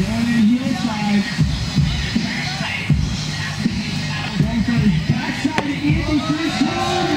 One is your backside to Andy Chris